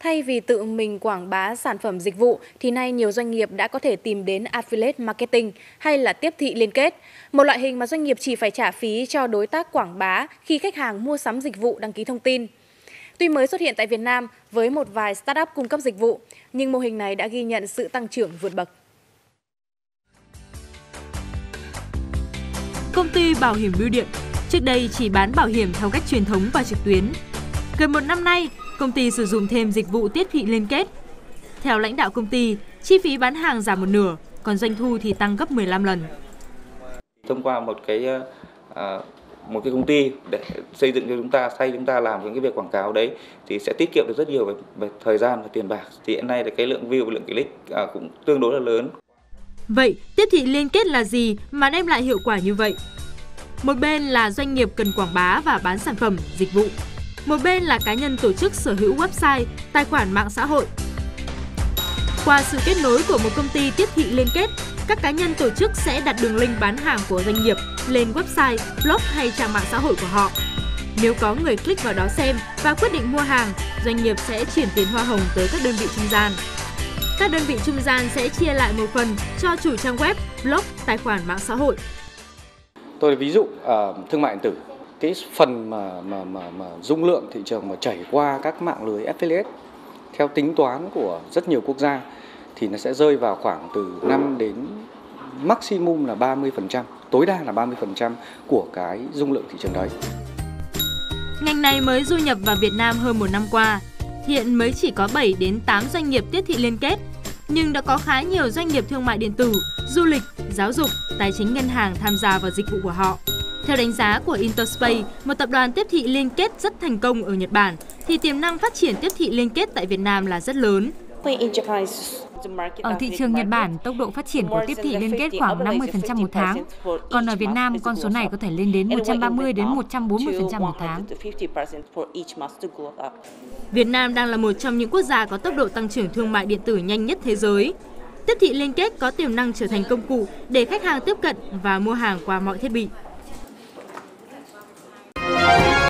Thay vì tự mình quảng bá sản phẩm dịch vụ thì nay nhiều doanh nghiệp đã có thể tìm đến affiliate marketing hay là tiếp thị liên kết, một loại hình mà doanh nghiệp chỉ phải trả phí cho đối tác quảng bá khi khách hàng mua sắm dịch vụ đăng ký thông tin. Tuy mới xuất hiện tại Việt Nam với một vài startup cung cấp dịch vụ, nhưng mô hình này đã ghi nhận sự tăng trưởng vượt bậc. Công ty bảo hiểm bưu điện trước đây chỉ bán bảo hiểm theo cách truyền thống và trực tuyến. Gần một năm nay, công ty sử dụng thêm dịch vụ tiếp thị liên kết. Theo lãnh đạo công ty, chi phí bán hàng giảm một nửa, còn doanh thu thì tăng gấp 15 lần. Thông qua một cái uh, một cái công ty để xây dựng cho chúng ta thay chúng ta làm những cái việc quảng cáo đấy thì sẽ tiết kiệm được rất nhiều về, về thời gian và tiền bạc thì hiện nay là cái lượng view và lượng click à, cũng tương đối là lớn Vậy tiếp thị liên kết là gì mà đem lại hiệu quả như vậy? Một bên là doanh nghiệp cần quảng bá và bán sản phẩm, dịch vụ. Một bên là cá nhân tổ chức sở hữu website, tài khoản mạng xã hội. Qua sự kết nối của một công ty tiếp thị liên kết, các cá nhân tổ chức sẽ đặt đường link bán hàng của doanh nghiệp lên website, blog hay trang mạng xã hội của họ. Nếu có người click vào đó xem và quyết định mua hàng, doanh nghiệp sẽ chuyển tiền hoa hồng tới các đơn vị trung gian. Các đơn vị trung gian sẽ chia lại một phần cho chủ trang web, blog, tài khoản mạng xã hội. Tôi ví dụ uh, thương mại điện tử cái phần mà mà mà mà dung lượng thị trường mà chảy qua các mạng lưới affiliate theo tính toán của rất nhiều quốc gia thì nó sẽ rơi vào khoảng từ 5 đến maximum là 30%, tối đa là 30% của cái dung lượng thị trường đấy. Ngành này mới du nhập vào Việt Nam hơn một năm qua. Hiện mới chỉ có 7 đến 8 doanh nghiệp tiếp thị liên kết, nhưng đã có khá nhiều doanh nghiệp thương mại điện tử, du lịch, giáo dục, tài chính ngân hàng tham gia vào dịch vụ của họ. Theo đánh giá của Interspace, một tập đoàn tiếp thị liên kết rất thành công ở Nhật Bản, thì tiềm năng phát triển tiếp thị liên kết tại Việt Nam là rất lớn. Ở thị trường Nhật Bản, tốc độ phát triển của tiếp thị liên kết khoảng 50% một tháng. Còn ở Việt Nam, con số này có thể lên đến 130 đến 140% một tháng. Việt Nam đang là một trong những quốc gia có tốc độ tăng trưởng thương mại điện tử nhanh nhất thế giới. Tiếp thị liên kết có tiềm năng trở thành công cụ để khách hàng tiếp cận và mua hàng qua mọi thiết bị.